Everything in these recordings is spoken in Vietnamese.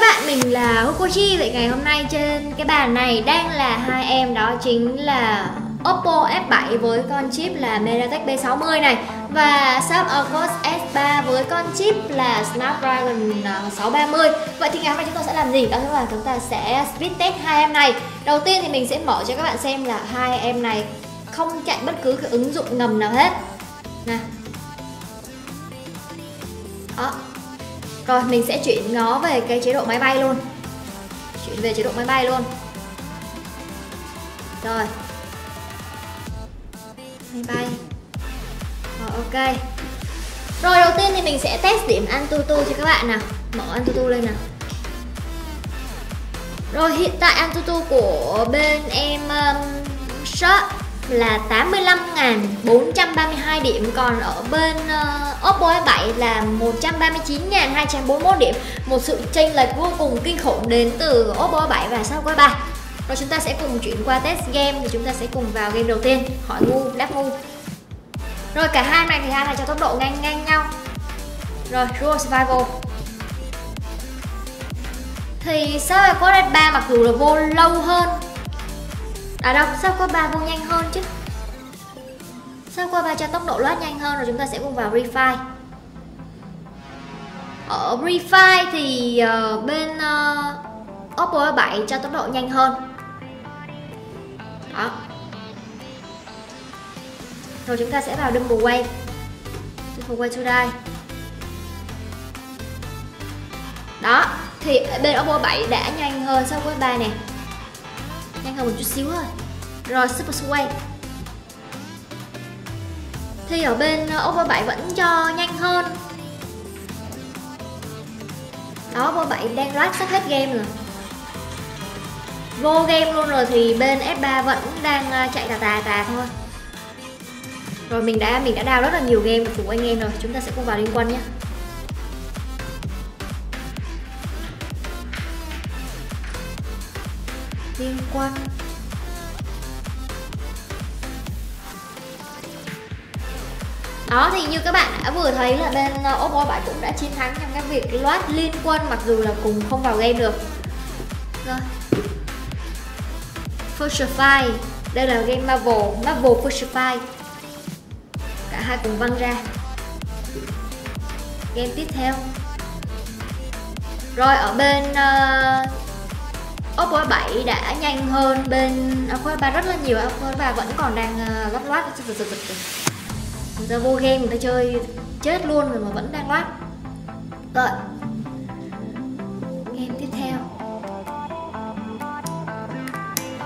các bạn, mình là Hukochi Vậy ngày hôm nay trên cái bàn này đang là hai em đó chính là Oppo F7 với con chip là MediaTek B60 này Và Snapdragon S3 với con chip là Snapdragon à, 630 Vậy thì ngày hôm nay chúng ta sẽ làm gì? Đó là chúng ta sẽ speed test hai em này. Đầu tiên thì mình sẽ mở cho các bạn xem là hai em này không chạy bất cứ cái ứng dụng ngầm nào hết. Nè Đó rồi mình sẽ chuyển nó về cái chế độ máy bay luôn. Chuyển về chế độ máy bay luôn. Rồi. Máy bay. Rồi ok. Rồi đầu tiên thì mình sẽ test điểm Antutu cho các bạn nào. Mở Antutu lên nào. Rồi hiện tại Antutu của bên em um, Shop là 85.432 điểm còn ở bên uh, Oppo A7 là 139.241 điểm. Một sự chênh lệch vô cùng kinh khủng đến từ Oppo A7 và Samsung A3 rồi chúng ta sẽ cùng chuyển qua test game thì chúng ta sẽ cùng vào game đầu tiên. Hỏi ngu đáp ngu. Rồi cả hai này thì hai này cho tốc độ ngang ngang nhau. Rồi Dual Survival. Thì Samsung S3 mặc dù là vô lâu hơn À đâu, sao qua ba vô nhanh hơn chứ? Sao qua ba cho tốc độ loát nhanh hơn rồi chúng ta sẽ cùng vào Refine Ở ờ, Refine thì uh, bên uh, Oppo 7 cho tốc độ nhanh hơn. Đó. Rồi chúng ta sẽ vào Dumble Way Dumble Way to die. Đó Thì bên Oppo 7 đã nhanh hơn so với 3 nè nhanh hơn một chút xíu thôi. Rồi, super sway. Thì ở bên ờ, Oppo 7 vẫn cho nhanh hơn. Đó, Oppo 7 đang loát sắp hết game rồi. Vô game luôn rồi thì bên F3 vẫn đang ờ, chạy tà tà tà thôi. Rồi mình đã mình đã đào rất là nhiều game của anh em rồi. Chúng ta sẽ cùng vào liên quân nhé. Liên quan. Đó thì như các bạn đã vừa thấy là bên ờ, Oppo 7 cũng đã chiến thắng trong cái việc loát liên quân mặc dù là cùng không vào game được. Rồi. First Fight đây là game Marvel Marvel First Fight cả hai cùng văng ra. Game tiếp theo. Rồi ở bên uh, Oppo 7 đã nhanh hơn bên Oppo 3 rất là nhiều. Oppo 3 vẫn còn đang uh, lót loát. Người ta vô game người ta chơi chết luôn rồi mà vẫn đang loát. Rồi. Game tiếp theo.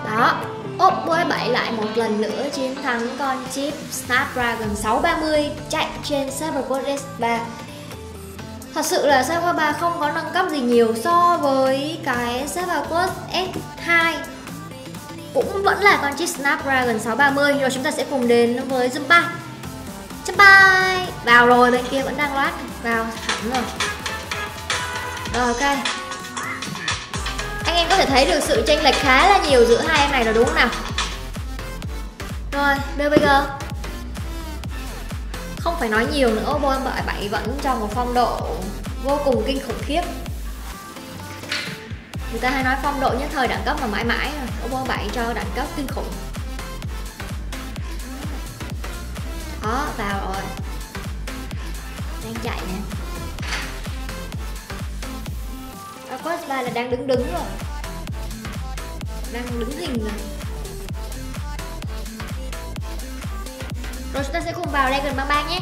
Đó. Oppo 7 lại một lần nữa chiến thắng con chip Snapdragon 630 chạy trên Cyberport S3 Thật sự là Cyber 3 không có nâng cấp gì nhiều so với cái Cyberport S2 Cũng vẫn là con chip Snapdragon 630 Rồi chúng ta sẽ cùng đến với Zumba Zumba Vào rồi, bên kia vẫn đang loát. Vào hẳn rồi. Rồi ok. Anh em có thể thấy được sự chênh lệch khá là nhiều giữa hai em này rồi đúng không nào? Rồi, BBG không phải nói nhiều nữa Oppo M7 vẫn cho một phong độ vô cùng kinh khủng khiếp. Người ta hay nói phong độ nhất thời đẳng cấp mà mãi mãi rồi Oppo 7 cho đẳng cấp kinh khủng. Đó, vào rồi. Đang chạy nè. Aquas 3 là đang đứng đứng rồi. Đang đứng hình rồi Rồi chúng ta sẽ cùng vào Legend Bang Bang nhé.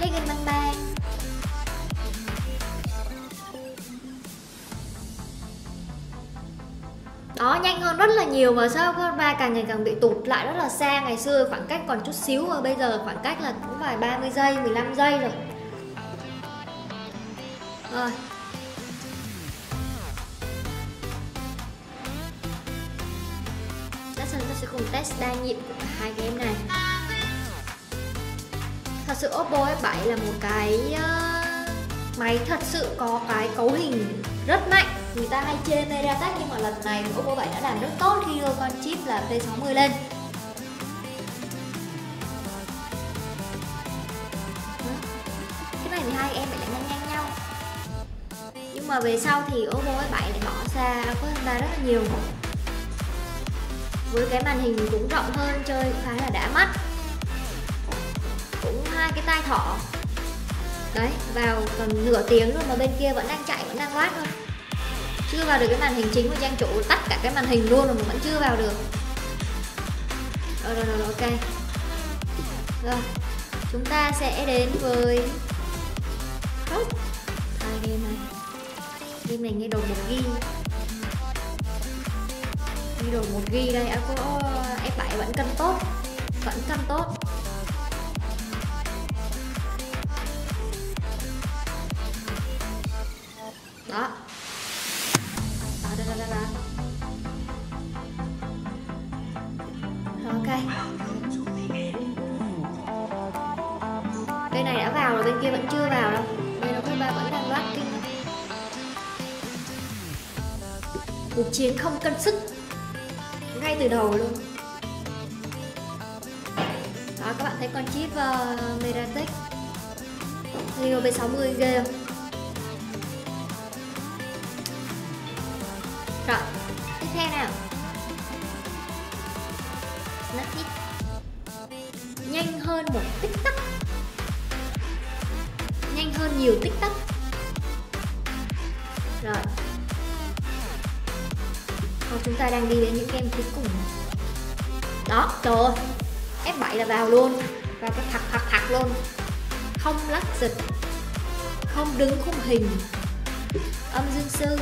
Legend Bang Bang. Đó, nhanh hơn rất là nhiều và sao con ba càng ngày càng bị tụt lại rất là xa. Ngày xưa khoảng cách còn chút xíu và bây giờ khoảng cách là cũng phải 30 giây 15 giây rồi. Rồi. Chúng ta sẽ cùng test đa nhiệm của cả hai game này. Thật sự Oppo F7 là một cái uh, máy thật sự có cái cấu hình rất mạnh. Người ta hay chê MediaTek nhưng mà lần này Oppo 7 đã làm rất tốt khi đưa con chip là P60 lên. Cái này thì hai em phải lại nhanh nhanh nhau. Nhưng mà về sau thì Oppo S7 lại bỏ xa có ba rất là nhiều với cái màn hình cũng rộng hơn chơi khá là đã mắt. Cũng hai cái tai thỏ. Đấy vào còn nửa tiếng rồi mà bên kia vẫn đang chạy vẫn đang loát thôi. Chưa vào được cái màn hình chính của trang chủ tắt cả cái màn hình luôn mà vẫn chưa vào được. Rồi rồi rồi, ok. Rồi chúng ta sẽ đến với khóc hai game này. Game này nghe đồ một ghi đi rồi một ghi đây em có F7 vẫn cân tốt. Vẫn cân tốt. Đó. Đó đó đó, đó. Ok. Bên này đã vào rồi bên kia vẫn chưa vào đâu. Bên nó ba vẫn đang loát kinh. Cuộc chiến không cân sức ngay từ đầu luôn. Đó các bạn thấy con chip ờ, uh, Meratech Helio B60 ghê không? Rồi tiếp theo nào. Nó ít nhanh hơn một tích tắc. Nhanh hơn nhiều tích tắc. Rồi chúng ta đang đi đến những game cuối cùng. Đó, trời ơi. F7 là vào luôn. Vào cái thật thật thật luôn. Không lắc dịch. Không đứng khung hình. Âm dương sư.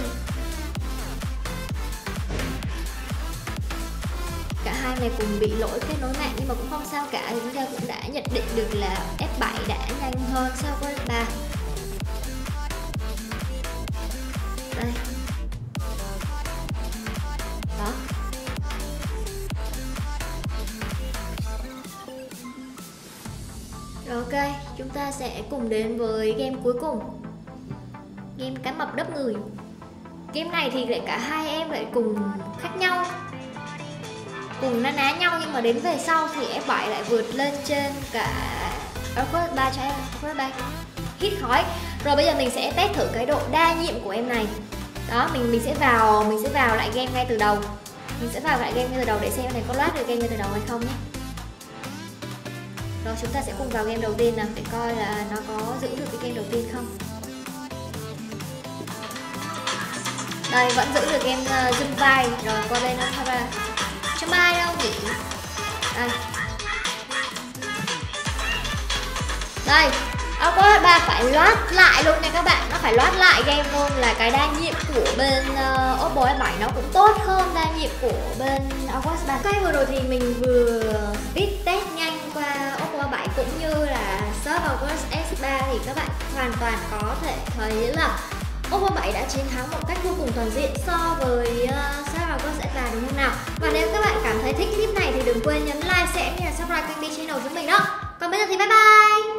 Cả hai này cùng bị lỗi kết nối mạng nhưng mà cũng không sao cả. Chúng ta cũng đã nhận định được là F7 đã nhanh hơn so với ta sẽ cùng đến với game cuối cùng. Game cá mập đắp người game này thì lại cả hai em lại cùng khác nhau, cùng na ná nhau nhưng mà đến về sau thì F7 lại vượt lên trên cả Aircross 3 cho em. Aircross 3 hít khói. Rồi bây giờ mình sẽ test thử cái độ đa nhiệm của em này. Đó, mình mình sẽ vào, mình sẽ vào lại game ngay từ đầu. Mình sẽ vào lại game ngay từ đầu để xem em này có loát được game ngay từ đầu hay không nhé rồi chúng ta sẽ cùng vào game đầu tiên nào để coi là nó có giữ được cái game đầu tiên không. Đây vẫn giữ được game uh, zoom vai rồi qua đây nó ra. Trong ai đâu nhỉ? Đây. Đây. Ờ, có ba phải loát lại luôn nha các bạn. Nó phải loát lại game luôn là cái đa nhiệm của bên uh, Oppo F7 nó cũng tốt hơn đa nhiệm của bên Oppo 3 Cái vừa rồi thì mình vừa viết test nhanh qua Oppo 7 cũng như là search Oppo S3 thì các bạn hoàn toàn có thể thấy là Oppo 7 đã chiến thắng một cách vô cùng toàn diện so với uh, Sarah Cross S3 đúng không nào? Và nếu các bạn cảm thấy thích clip này thì đừng quên nhấn like, share và subscribe kênh đi channel của chúng mình đó. Còn bây giờ thì bye bye!